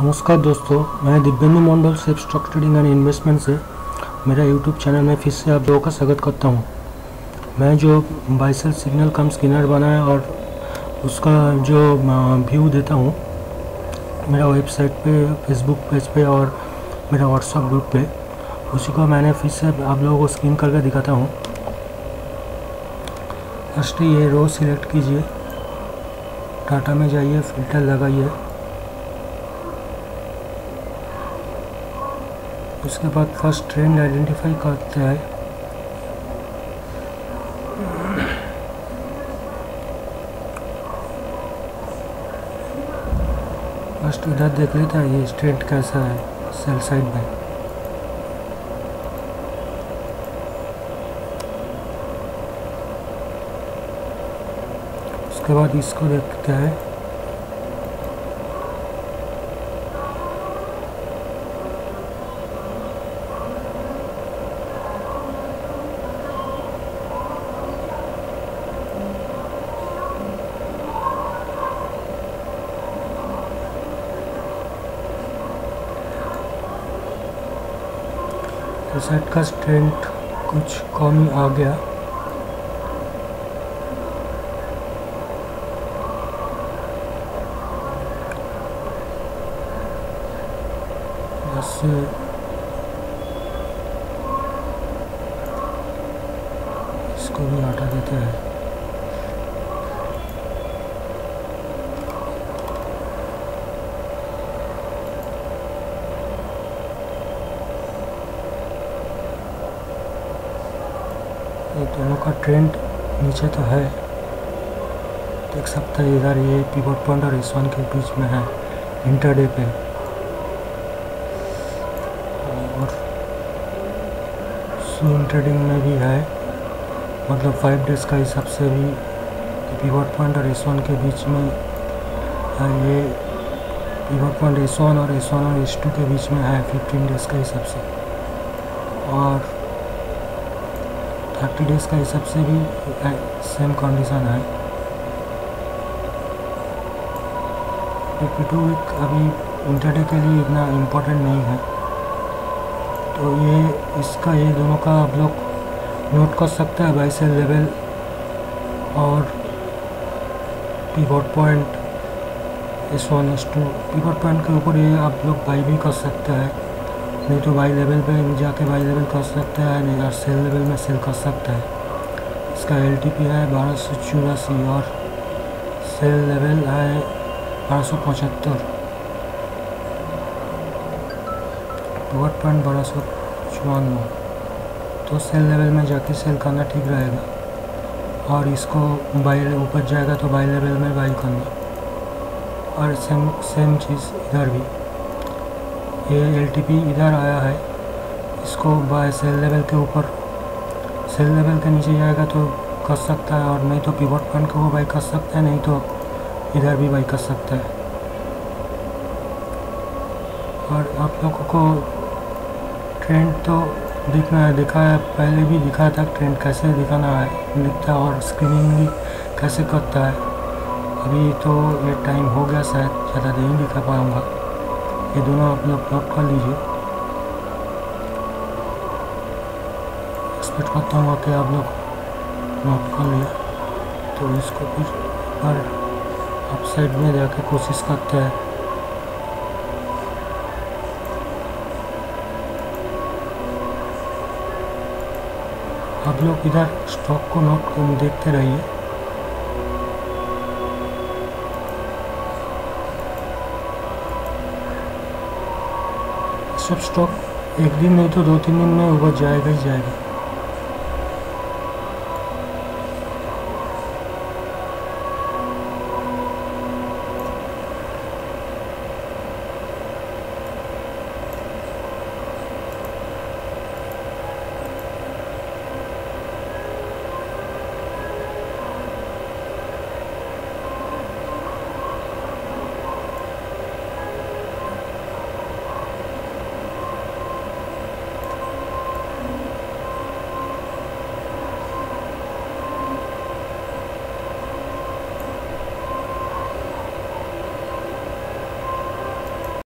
नमस्कार दोस्तों, मैं Divyendu Mandal safe stock trading and investment से, मेरा यूट्यूब चैनल में फिर से आप लोगों का स्वागत करता हूँ। मैं जो बाइसल सिग्नल कम स्किनर बनाया और उसका जो व्यू देता हूँ, मेरा वेबसाइट पे फेसबुक पेज पे और मेरा व्हाट्सएप ग्रुप पे, उसी को मैंने फिर से आप लोगों को स्क्रीन करके दिखाता हूँ। फ़र्स्ट ये रो सिलेक्ट कीजिए टाटा में जाइए फ़िल्टर लगाइए। उसके बाद फ़र्स्ट ट्रेंड आइडेंटिफाई करते हैं। फ़र्स्ट इधर देख लेते हैं ये ट्रेंड कैसा है सेल साइड में। उसके बाद इसको देखते हैं। सेट का स्ट्रेंथ कुछ कम आ गया। इसको भी हटा देते हैं। ये दोनों का ट्रेंड नीचे तो है। देख सकते हैं इधर ये पिवट पॉइंट और एस के बीच में है इंटरडे पे। और स्विंग ट्रेडिंग में भी है। मतलब फाइव डेज़ का हिसाब से भी पिवट पॉइंट और एस के बीच में है। ये पिवट पॉइंट एस वन और एस वन और एस टू के बीच में है फिफ्टीन डेज़ का हिसाब से। और थर्टी डेज़ का हिसाब से भी सेम कंडीशन है। फिफ्टी टू वीक अभी इंटरडे के लिए इतना इम्पोर्टेंट नहीं है। तो ये, इसका, ये दोनों का आप लोग नोट कर सकते हैं बाई सेल लेवल और pivot point S one S two pivot point के ऊपर ये आप लोग बाई भी कर सकते हैं। नहीं तो बाई लेवल पे भी जाके बाई लेवल कर सकते हैं, नहीं और सेल लेवल में सेल कर सकता है। इसका एल है बारह सौ चौरासी और सेल लेवल है बारह सौ पचहत्तर। वर्ड पॉइंट बारह सौ चौवानवे तो सेल लेवल में जाके सेल करना ठीक रहेगा। और इसको बाई ऊपर जाएगा तो बाई लेवल में बाई करना। और सेम सेम चीज़ इधर भी। ये एल इधर आया है। इसको बाय सेल लेवल के ऊपर। सेल लेवल के नीचे जाएगा तो कर सकता है और नहीं तो पिवट पॉइंट को बाई कर सकता है, नहीं तो इधर भी बाई कर सकता है। और आप लोगों को ट्रेंड तो दिखना है, दिखा है, पहले भी दिखाया था ट्रेंड कैसे दिखाना है, लिखता और स्क्रीनिंग भी कैसे करता है। अभी तो ये टाइम हो गया, शायद ज़्यादा नहीं दिखा पाऊँगा। ये दोनों आप लोग नोट कर लीजिए। एक्सपेक्ट करता हूँ कि आप लोग। नोट कर लिया तो इसको फिर हर आप साइड में जाके कोशिश करते हैं। आप लोग इधर स्टॉक को नोट देखते रहिए। सब स्टॉक एक दिन नहीं तो दो तीन दिन में ऊपर जाएगा ही जाएगा।